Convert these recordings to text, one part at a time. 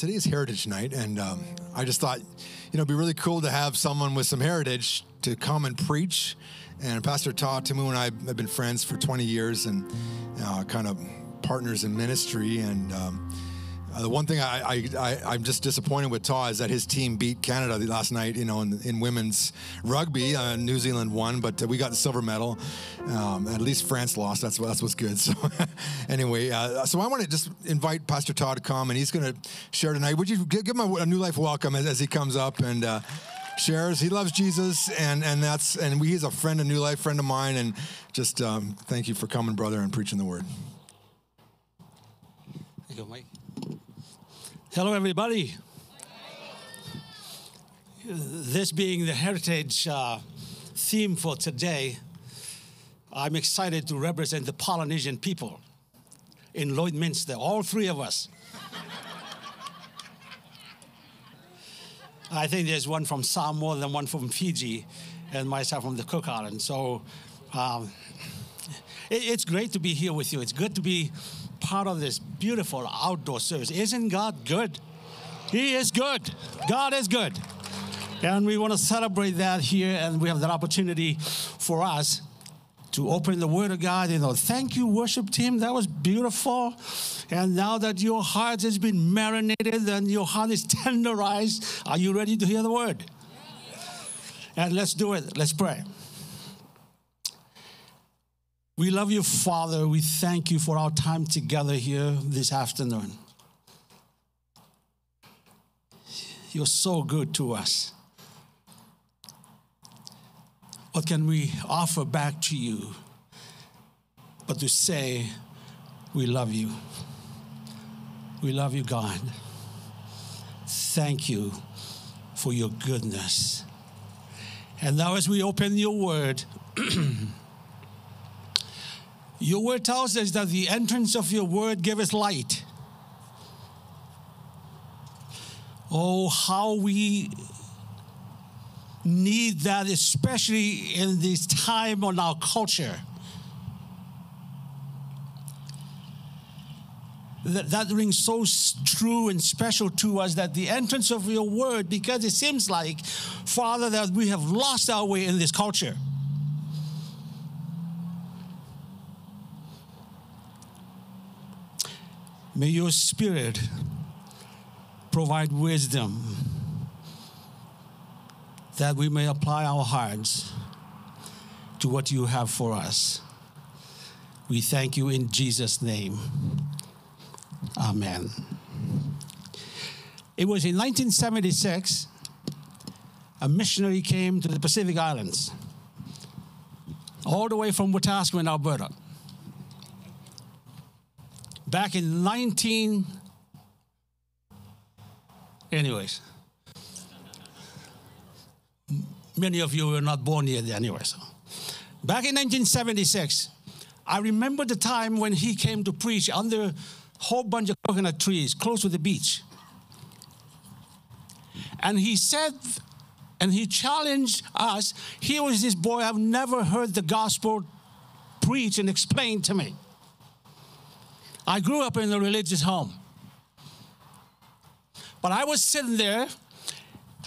today is Heritage Night, and um, I just thought, you know, it'd be really cool to have someone with some heritage to come and preach. And Pastor Todd, Tamu, and I have been friends for 20 years and uh, kind of partners in ministry. And um, uh, the one thing I, I, am just disappointed with Todd is that his team beat Canada last night, you know, in, in women's rugby. Uh, New Zealand won, but uh, we got the silver medal. Um, at least France lost. That's, that's what's good. So, anyway, uh, so I want to just invite Pastor Todd to come, and he's going to share tonight. Would you give him a, a, new life welcome as, as he comes up and uh, shares? He loves Jesus, and, and that's and he's a friend, a new life friend of mine. And just um, thank you for coming, brother, and preaching the word. You, Mike. Hello, everybody. This being the heritage uh, theme for today, I'm excited to represent the Polynesian people in Lloydminster, all three of us. I think there's one from Samoa and one from Fiji, and myself from the Cook Islands. So um, it, it's great to be here with you. It's good to be part of this beautiful outdoor service. Isn't God good? He is good. God is good. And we want to celebrate that here, and we have that opportunity for us to open the Word of God. You know, thank you, worship team. That was beautiful. And now that your heart has been marinated and your heart is tenderized, are you ready to hear the Word? And let's do it. Let's pray. We love you, Father. We thank you for our time together here this afternoon. You're so good to us. What can we offer back to you but to say, We love you? We love you, God. Thank you for your goodness. And now, as we open your word, Your word tells us that the entrance of your word gives light. Oh, how we need that, especially in this time on our culture. That, that rings so true and special to us that the entrance of your word, because it seems like, Father, that we have lost our way in this culture. May your spirit provide wisdom that we may apply our hearts to what you have for us. We thank you in Jesus' name. Amen. It was in 1976, a missionary came to the Pacific Islands, all the way from Wetaskiwin, Alberta back in 19 anyways. Many of you were not born yet anyway so. Back in 1976 i remember the time when he came to preach under a whole bunch of coconut trees close to the beach. And he said and he challenged us here was this boy i've never heard the gospel preached and explained to me I grew up in a religious home. But I was sitting there,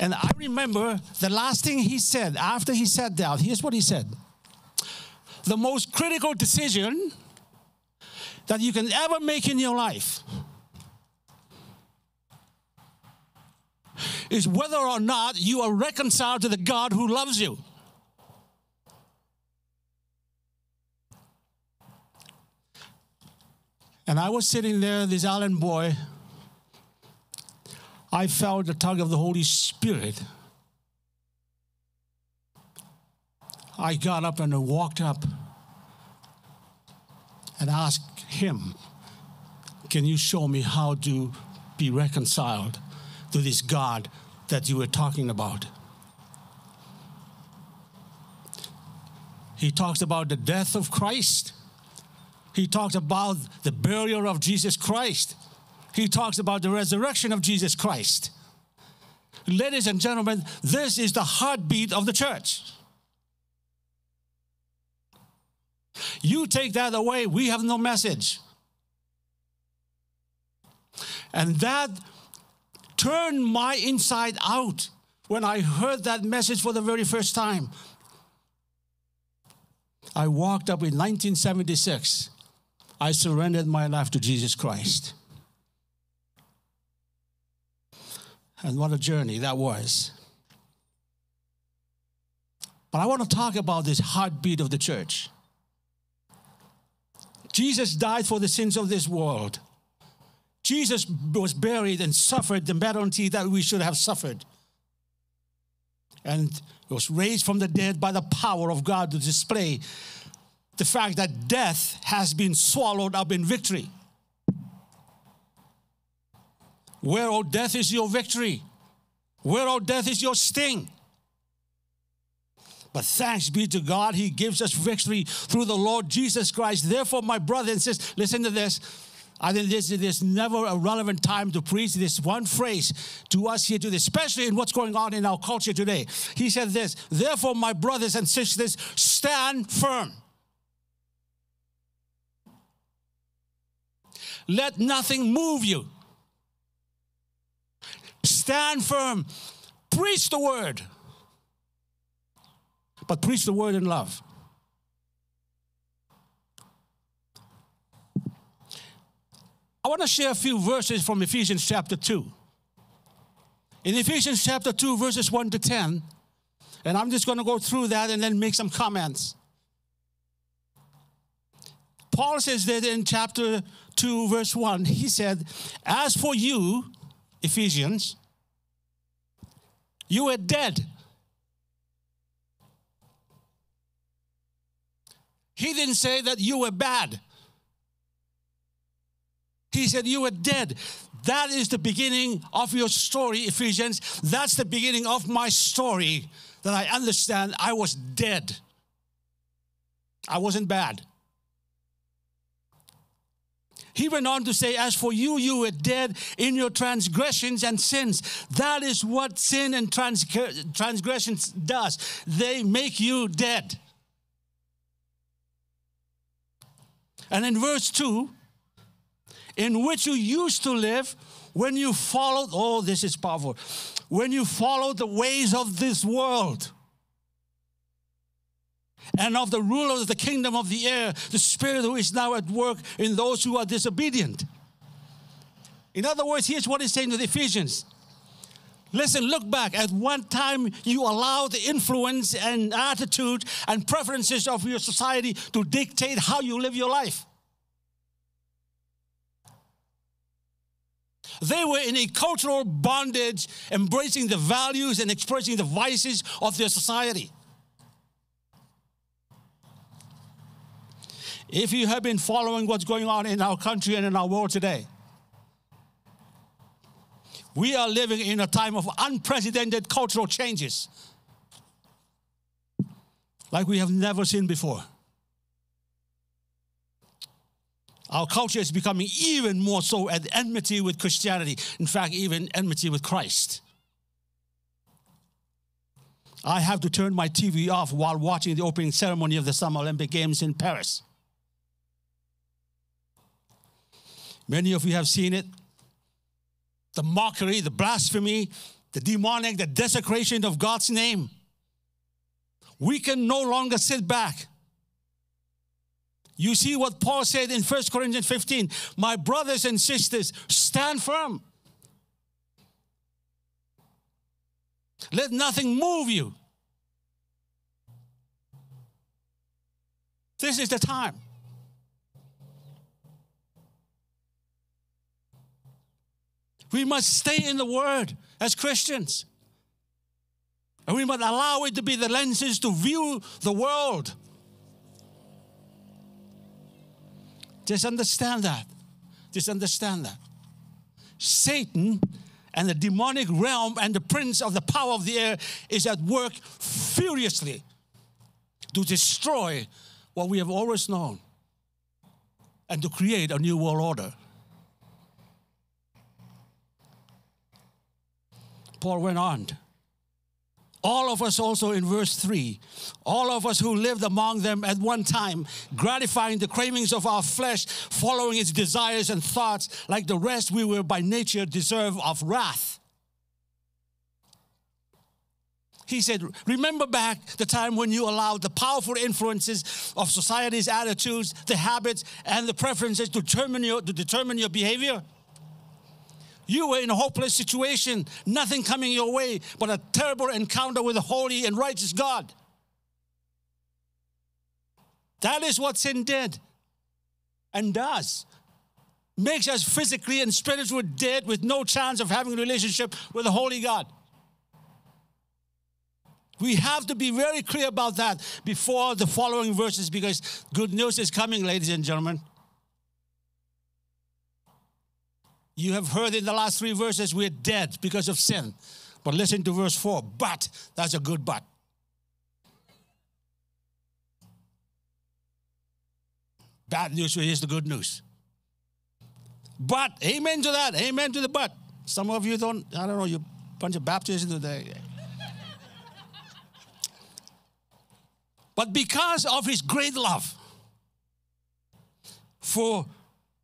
and I remember the last thing he said after he sat down. Here's what he said The most critical decision that you can ever make in your life is whether or not you are reconciled to the God who loves you. And I was sitting there, this island boy. I felt the tug of the Holy Spirit. I got up and walked up and asked him, Can you show me how to be reconciled to this God that you were talking about? He talks about the death of Christ. He talks about the burial of Jesus Christ. He talks about the resurrection of Jesus Christ. Ladies and gentlemen, this is the heartbeat of the church. You take that away, we have no message. And that turned my inside out when I heard that message for the very first time. I walked up in 1976. I surrendered my life to Jesus Christ. And what a journey that was. But I want to talk about this heartbeat of the church. Jesus died for the sins of this world. Jesus was buried and suffered the penalty that we should have suffered. And was raised from the dead by the power of God to display the fact that death has been swallowed up in victory. Where, oh, death is your victory? Where, oh, death is your sting? But thanks be to God, He gives us victory through the Lord Jesus Christ. Therefore, my brother and sister, listen to this. I think this is never a relevant time to preach this one phrase to us here today, especially in what's going on in our culture today. He said this, therefore, my brothers and sisters, stand firm. Let nothing move you. Stand firm. Preach the word but preach the word in love. I want to share a few verses from Ephesians chapter 2. In Ephesians chapter 2, verses 1 to 10, and I'm just going to go through that and then make some comments. Paul says that in chapter 2, verse 1, he said, As for you, Ephesians, you were dead He didn't say that you were bad. He said you were dead. That is the beginning of your story, Ephesians. That's the beginning of my story that I understand I was dead. I wasn't bad. He went on to say, As for you, you were dead in your transgressions and sins. That is what sin and transgressions does. They make you dead. And in verse 2, in which you used to live when you followed, oh, this is powerful, when you followed the ways of this world and of the ruler of the kingdom of the air, the spirit who is now at work in those who are disobedient. In other words, here's what he's saying to the Ephesians. Listen, look back. At one time, you allowed the influence and attitude and preferences of your society to dictate how you live your life. They were in a cultural bondage, embracing the values and expressing the vices of their society. If you have been following what's going on in our country and in our world today, we are living in a time of unprecedented cultural changes like we have never seen before. Our culture is becoming even more so at enmity with Christianity, in fact, even enmity with Christ. I have to turn my TV off while watching the opening ceremony of the Summer Olympic Games in Paris. Many of you have seen it the mockery, the blasphemy, the demonic, the desecration of God's name. We can no longer sit back. You see what Paul said in 1 Corinthians 15 My brothers and sisters, stand firm. Let nothing move you. This is the time. We must stay in the Word as Christians. And we must allow it to be the lenses to view the world. Just understand that. Just understand that. Satan and the demonic realm and the prince of the power of the air is at work furiously to destroy what we have always known and to create a new world order. Paul went on. All of us also in verse 3, all of us who lived among them at one time, gratifying the cravings of our flesh, following its desires and thoughts, like the rest, we were by nature deserve of wrath. He said, Remember back the time when you allowed the powerful influences of society's attitudes, the habits, and the preferences to determine your, to determine your behavior? You were in a hopeless situation, nothing coming your way but a terrible encounter with a holy and righteous God. That is what sin did and does. Makes us physically and spiritually dead with no chance of having a relationship with the Holy God. We have to be very clear about that before the following verses because good news is coming, ladies and gentlemen. You have heard in the last three verses, we're dead because of sin. But listen to verse 4. But, that's a good but. Bad news, here's the good news. But, amen to that. Amen to the but. Some of you don't, I don't know, you bunch of Baptists today. but because of his great love for,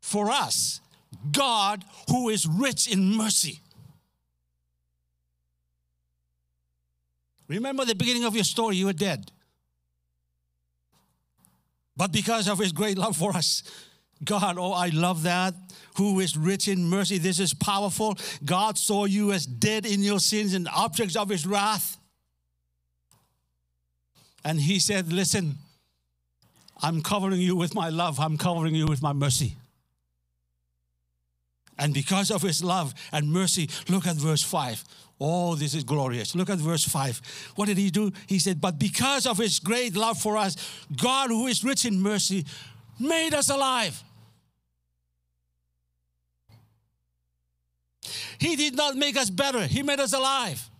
for us, God who is rich in mercy. Remember the beginning of your story, you were dead. But because of his great love for us, God, oh, I love that, who is rich in mercy. This is powerful. God saw you as dead in your sins and objects of his wrath. And he said, Listen, I'm covering you with my love, I'm covering you with my mercy. And because of his love and mercy, look at verse 5. Oh, this is glorious. Look at verse 5. What did he do? He said, But because of his great love for us, God, who is rich in mercy, made us alive. He did not make us better, He made us alive.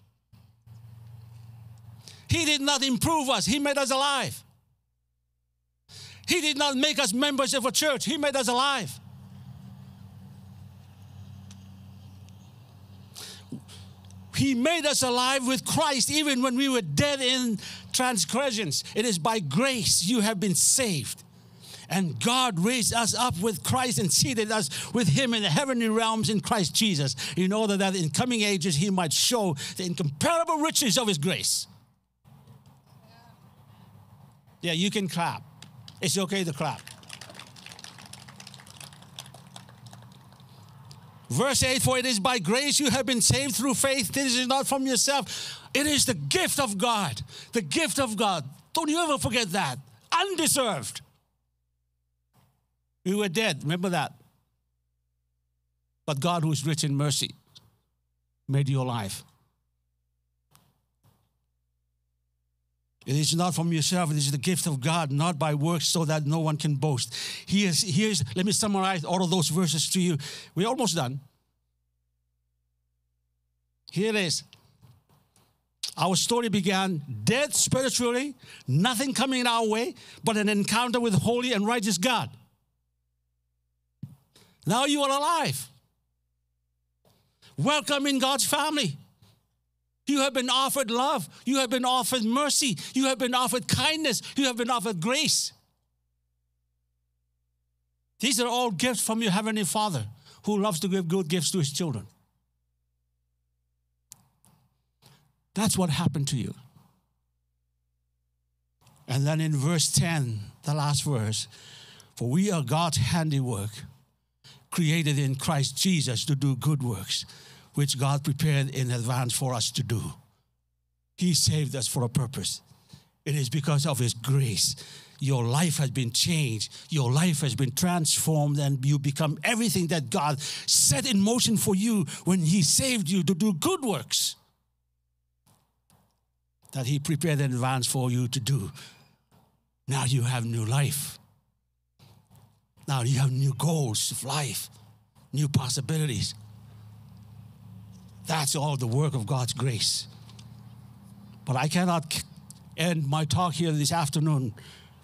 He did not improve us, He made us alive. He did not make us members of a church, He made us alive. He made us alive with Christ even when we were dead in transgressions. It is by grace you have been saved. And God raised us up with Christ and seated us with Him in the heavenly realms in Christ Jesus, in order that in coming ages He might show the incomparable riches of His grace. Yeah, you can clap. It's okay to clap. Verse 8 For it is by grace you have been saved through faith. This is not from yourself, it is the gift of God. The gift of God. Don't you ever forget that. Undeserved. We were dead, remember that. But God, who is rich in mercy, made you alive. It is not from yourself, it is the gift of God, not by works, so that no one can boast. Here's, here's let me summarize all of those verses to you. We're almost done. Here it is. Our story began dead spiritually, nothing coming in our way, but an encounter with holy and righteous God. Now you are alive. Welcome in God's family. You have been offered love. You have been offered mercy. You have been offered kindness. You have been offered grace. These are all gifts from your Heavenly Father who loves to give good gifts to His children. That's what happened to you. And then in verse 10, the last verse, for we are God's handiwork, created in Christ Jesus to do good works which God prepared in advance for us to do. He saved us for a purpose. It is because of His grace. Your life has been changed. Your life has been transformed, and you become everything that God set in motion for you when He saved you to do good works that He prepared in advance for you to do. Now you have new life. Now you have new goals of life, new possibilities. That's all the work of God's grace. But I cannot end my talk here this afternoon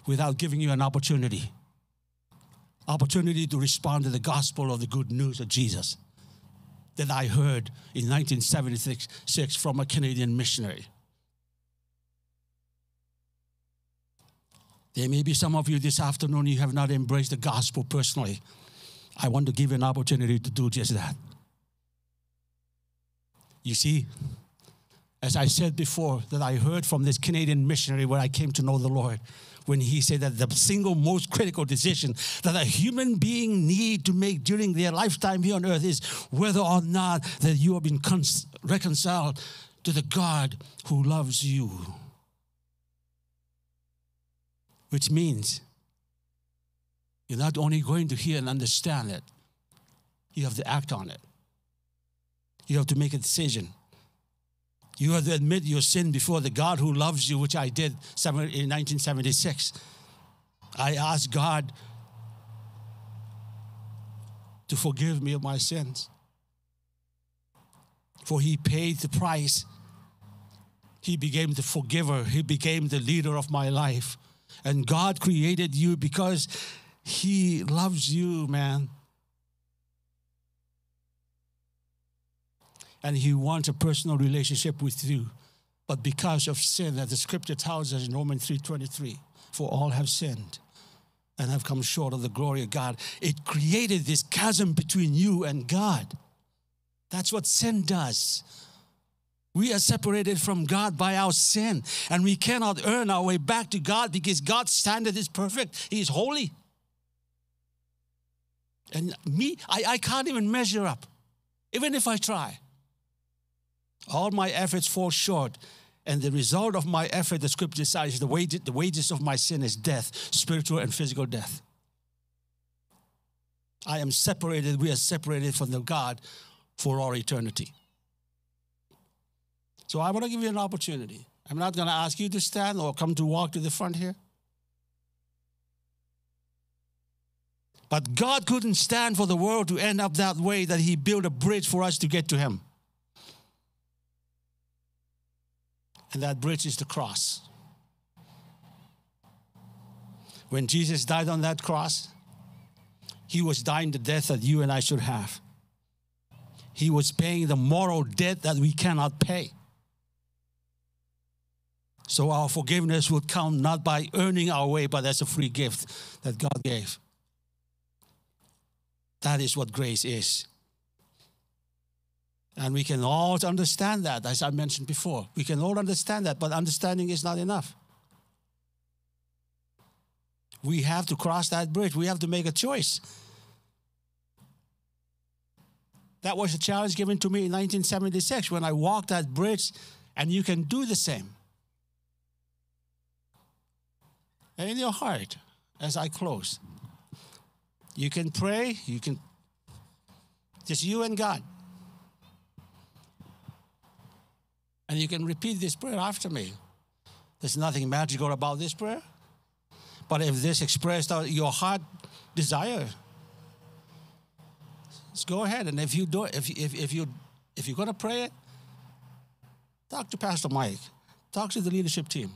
without giving you an opportunity. Opportunity to respond to the gospel of the good news of Jesus that I heard in 1976 from a Canadian missionary. There may be some of you this afternoon, you have not embraced the gospel personally. I want to give you an opportunity to do just that. You see, as I said before, that I heard from this Canadian missionary when I came to know the Lord, when he said that the single most critical decision that a human being need to make during their lifetime here on earth is whether or not that you have been reconciled to the God who loves you. Which means you're not only going to hear and understand it, you have to act on it. You have to make a decision. You have to admit your sin before the God who loves you, which I did in 1976. I asked God to forgive me of my sins. For he paid the price. He became the forgiver. He became the leader of my life. And God created you because he loves you, man. And he wants a personal relationship with you. But because of sin, as the scripture tells us in Romans 3:23, for all have sinned and have come short of the glory of God, it created this chasm between you and God. That's what sin does. We are separated from God by our sin, and we cannot earn our way back to God because God's standard is perfect. He is holy. And me, I, I can't even measure up, even if I try. All my efforts fall short. And the result of my effort, the scripture says, the wages, the wages of my sin is death, spiritual and physical death. I am separated, we are separated from the God for all eternity. So I want to give you an opportunity. I'm not going to ask you to stand or come to walk to the front here. But God couldn't stand for the world to end up that way that He built a bridge for us to get to Him. And that bridge is the cross. When Jesus died on that cross, he was dying the death that you and I should have. He was paying the moral debt that we cannot pay. So our forgiveness will come not by earning our way, but as a free gift that God gave. That is what grace is. And we can all understand that, as I mentioned before. We can all understand that, but understanding is not enough. We have to cross that bridge. We have to make a choice. That was a challenge given to me in 1976 when I walked that bridge, and you can do the same. And in your heart, as I close, you can pray, you can, just you and God. And you can repeat this prayer after me. There's nothing magical about this prayer. But if this expressed your heart desire, let's go ahead. And if you do, if if if you if you're gonna pray it, talk to Pastor Mike, talk to the leadership team.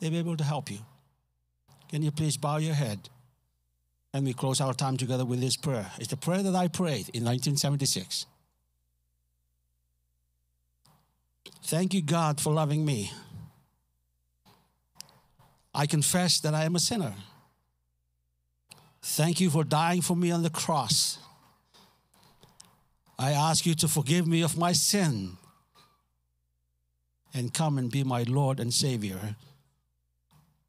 They'll be able to help you. Can you please bow your head? And we close our time together with this prayer. It's the prayer that I prayed in 1976. Thank you, God, for loving me. I confess that I am a sinner. Thank you for dying for me on the cross. I ask you to forgive me of my sin and come and be my Lord and Savior.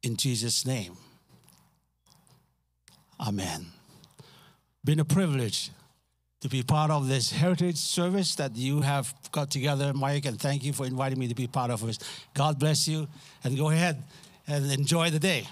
In Jesus' name. Amen. Been a privilege to be part of this heritage service that you have got together, Mike, and thank you for inviting me to be part of it. God bless you, and go ahead and enjoy the day.